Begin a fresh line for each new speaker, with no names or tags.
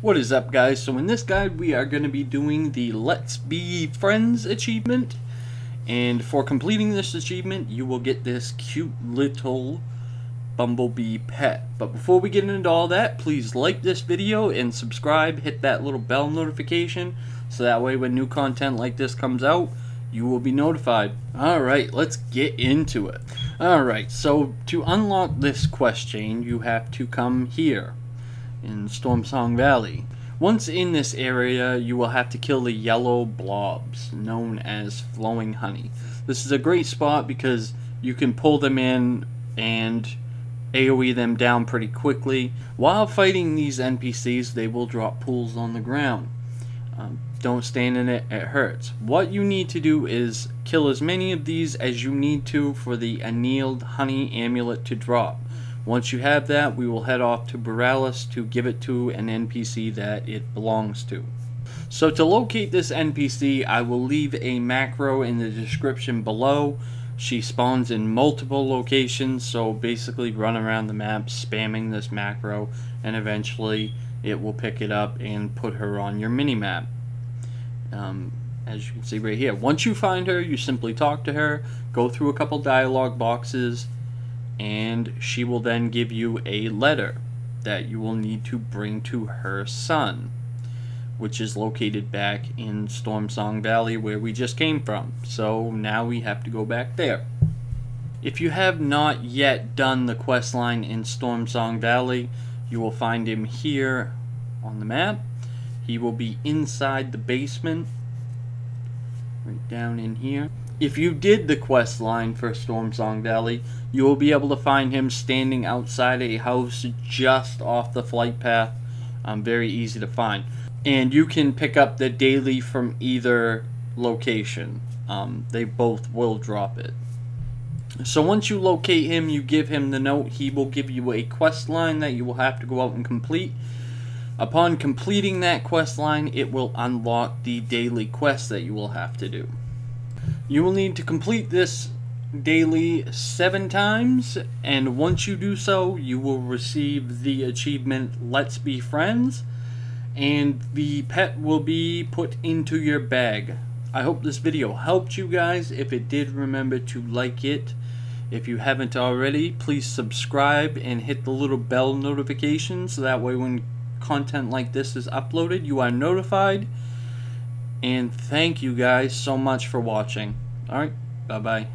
What is up guys? So in this guide we are going to be doing the Let's Bee Friends achievement. And for completing this achievement you will get this cute little bumblebee pet. But before we get into all that, please like this video and subscribe. Hit that little bell notification so that way when new content like this comes out, you will be notified. Alright, let's get into it. Alright, so to unlock this quest chain, you have to come here in Stormsong Valley. Once in this area, you will have to kill the yellow blobs, known as flowing honey. This is a great spot because you can pull them in and AoE them down pretty quickly. While fighting these NPCs, they will drop pools on the ground. Um, don't stand in it, it hurts. What you need to do is kill as many of these as you need to for the annealed honey amulet to drop. Once you have that, we will head off to Boralus to give it to an NPC that it belongs to. So to locate this NPC, I will leave a macro in the description below. She spawns in multiple locations, so basically run around the map spamming this macro, and eventually it will pick it up and put her on your mini-map. Um, as you can see right here. Once you find her, you simply talk to her, go through a couple dialogue boxes, and she will then give you a letter that you will need to bring to her son, which is located back in Stormsong Valley where we just came from. So now we have to go back there. If you have not yet done the quest line in Stormsong Valley, you will find him here on the map. He will be inside the basement, right down in here. If you did the quest line for Stormsong Valley, you will be able to find him standing outside a house just off the flight path. Um, very easy to find. And you can pick up the daily from either location. Um, they both will drop it. So once you locate him, you give him the note. He will give you a quest line that you will have to go out and complete. Upon completing that quest line, it will unlock the daily quest that you will have to do. You will need to complete this daily seven times, and once you do so, you will receive the achievement Let's Bee Friends, and the pet will be put into your bag. I hope this video helped you guys. If it did, remember to like it. If you haven't already, please subscribe and hit the little bell notification so that way when content like this is uploaded, you are notified. And thank you guys so much for watching. Alright, bye-bye.